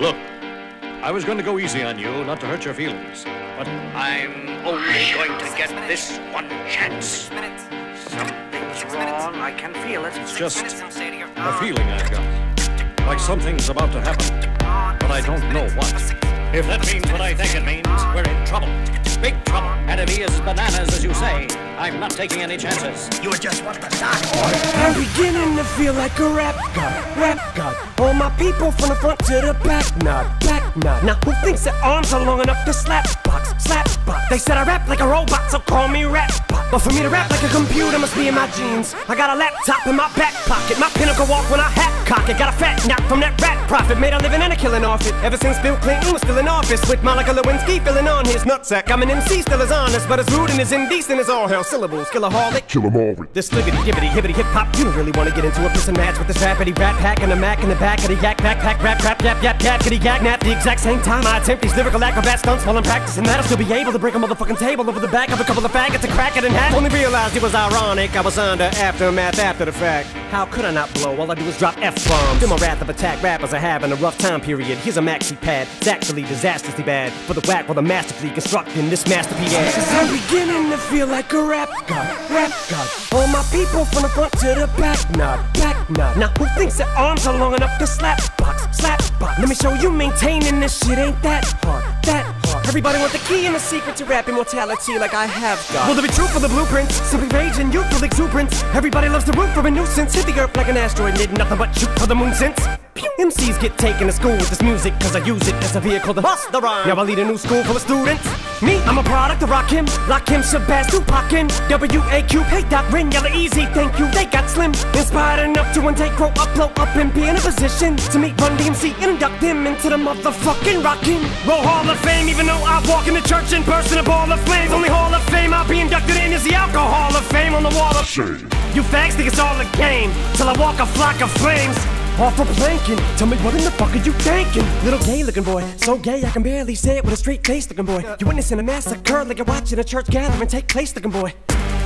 Look, I was going to go easy on you, not to hurt your feelings. But I'm only going to get this one chance. Something's wrong. I can feel it. It's just a feeling I've got. Like something's about to happen. But I don't know what. If that means what I think it means, we're in trouble. Big trouble. And if he is bananas, as you say, I'm not taking any chances. You are just what the to start. I'm beginning to feel like a rap god, rap god. All my people from the front to the back, nod, back nod. Now who thinks their arms are long enough to slap box, slap box? They said I rap like a robot, so call me rap bot. But for me to rap like a computer must be in my genes. I got a laptop in my back pocket, my pinnacle walk when I hat cock it. Got a fat knock from that rat profit, made a living and a killing off it. Ever since Bill Clinton was still in office, with Monica Lewinsky filling on his nutsack. I'm an MC, still as honest, but as rude and as indecent as all hell. Syllables, killaholic. Kill 'em all. This liggity, gibbity, hibbity, hip hop. You don't really wanna get into a piss and match with this rappity rat pack and a mac in the back of the yak backpack, rap, rap, yap, yap, yap, kitty, yak, nap. The exact same time I attempt these lyrical acrobat stunts while I'm practicing that, I'll still be able to break a motherfucking table over the back of a couple of faggots and crack it in half. Only realized it was ironic. I was under aftermath after the fact. How could I not blow? All I do is drop F bombs. In my wrath of attack, rappers are having a rough time period. Here's a maxi pad. It's actually disastrously bad. For the whack while the masterfully constructing this masterpiece. I'm beginning to feel like a rap god, rap god. All my people from the front to the back, nod, back nod. Now who thinks their arms are long enough to slap box, slap box? Let me show you maintaining this shit ain't that hard, that. Everybody want the key and the secret to rap immortality like I have got. Will there be truth for the blueprints? Simply rage and youthful exuberance. Everybody loves to root for a nuisance. Hit the earth like an asteroid, did nothing but shoot for the moon since. MCs get taken to school with this music Cause I use it as a vehicle to bust the rhyme Now I lead a new school full of students Me, I'm a product of Rakim Lakim, Tupac, and W-A-Q Hey Doc, Ren, Yella Easy, thank you Inspired enough to one day grow up, blow up And be in a position to meet Run DMC And induct them into the motherfucking Rockin' Roll Hall of Fame Even though I walk in the church in person A ball of flames Only Hall of Fame I'll be inducted in is the Alcohol of Fame On the wall of Shame. You fags think it's all a game Till I walk a flock of flames off a planking. Tell me what in the fuck are you thinking? Little gay looking boy, so gay I can barely say it with a straight face looking boy. You witnessing a massacre like you're watching a church gathering take place looking boy.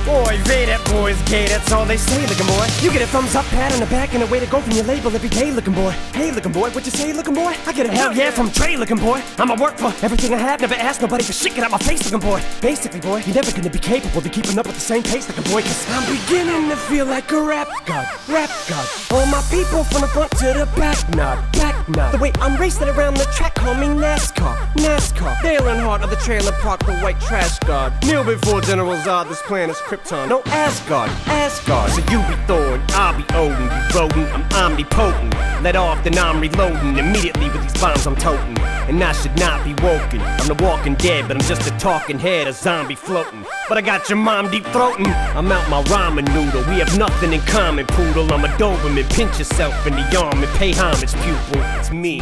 Boy, they that boy's gay, that's all they say, looking boy. You get a thumbs up, pat on the back, and a way to go from your label every day, looking boy. Hey, looking boy, what you say, looking boy? I get a hell yeah from Trey, looking boy. I'ma work for everything I have, never ask nobody for shit, get out my face, looking boy. Basically, boy, you're never gonna be capable of keeping up with the same pace, looking boy, cause I'm beginning to feel like a rap god, rap god. All my people from the front to the back, nod, back nod. The way I'm racing around the track, call me NASCAR, NASCAR. Dale Earnhardt of the trailer park, the white trash god. Kneel before General Zod, this planet's Krypton. No Asgard, Asgard. So you be Thor and I'll be Odin. You rodent, I'm omnipotent. Let off, then I'm reloading immediately with these bombs I'm toting. And I should not be woken. I'm the walking dead, but I'm just a talking head, a zombie floating. But I got your mom deep throating. I'm out my ramen noodle. We have nothing in common, poodle. I'm a Doberman. Pinch yourself in the arm and pay homage, pupil. It's me.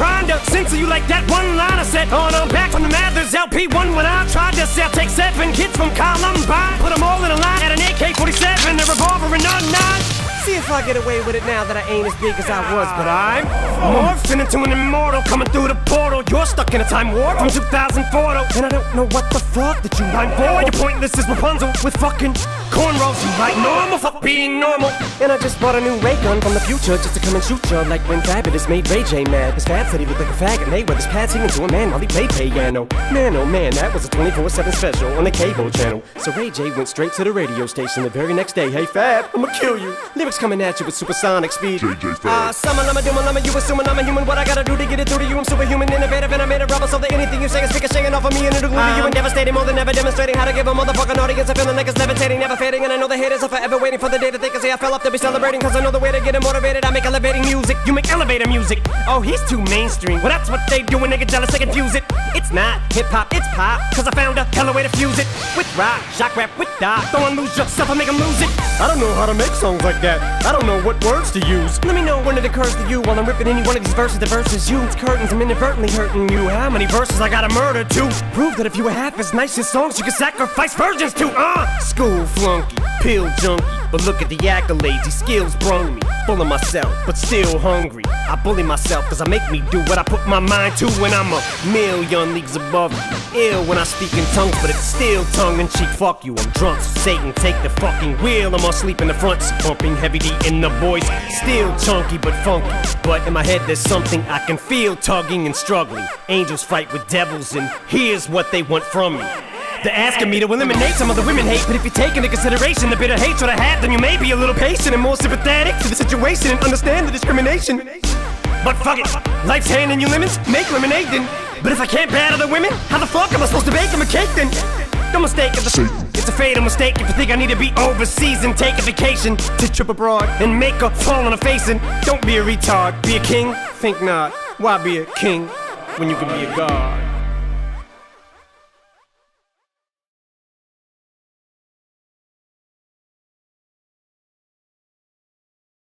trying to censor you like that one line I said. On, I'm back from the Mathers LP1 when I tried to sell. Take seven kids from Columbine, put them all in a line See if I get away with it now that I ain't as big as I was, but I'm morphing into an immortal coming through the portal. You're stuck in a time warp from 2004, and I don't know what the fuck that you rhyme for. You're pointless as Rapunzel with fucking cornrows. You like normal, fuck being normal. And I just bought a new ray gun from the future just to come and shoot you like when Fabulous made Ray J mad. His Fab said he looked like a faggot, and they were his a man while he played piano. Man, oh man, that was a 24/7 special on the cable channel. So Ray J went straight to the radio station the very next day. Hey Fab, I'ma kill you. Lyrics coming at you with supersonic speed. JJ Fab. Ah, summon, I'm a doom, I'm a you assuming I'm a human. What I gotta do to get it through to you? I'm superhuman, innovative, and I made a rubber so that anything you say is ricocheting off of me and it'll movie you and devastating more than ever demonstrating how to give a motherfucking audience a feeling like it's levitating, never fading. And I know the haters are forever waiting for the day that they can say I fell off to be celebrating. Cause I know the way to get them motivated. I make elevating music, you make elevator music. Oh, he's too mainstream. Well, that's what they do when they get jealous, they confuse it. It's not hip hop, it's pop. Cause I found a hella way to fuse it. With rock, shock rap, with dot. Don't lose yourself, I make them lose it. I don't know how to make songs like that. I don't know what words to use. Let me know when it occurs to you while I'm ripping any one of these verses. The verses you, it's curtains, I'm inadvertently hurting you. How many verses I gotta murder to? Prove that if you were half as nice as songs, you could sacrifice virgins to. Uh, school flunky, pill junkie. But look at the accolades, these skills brung me. Full of myself, but still hungry. I bully myself cause I make me do what I put my mind to when I'm a million leagues above you. Ill when I speak in tongues, but it's still tongue in cheek. Fuck you, I'm drunk, so Satan take the fucking wheel. I'm asleep in the front, seat, bumping heavy D in the voice. Still chunky but funky. But in my head there's something I can feel tugging and struggling. Angels fight with devils, and here's what they want from me. They're asking me to eliminate some of the women hate, but if you take into consideration the bitter hatred I have, then you may be a little patient and more sympathetic to the situation and understand the discrimination. But fuck it, life's handing you lemons, make lemonade then. But if I can't battle the women, how the fuck am I supposed to bake them a cake then? No mistake, it's a, it's a fatal mistake if you think I need to be overseas and take a vacation to trip abroad and make a fall on a face and don't be a retard, be a king? Think not. Why be a king when you can be a god?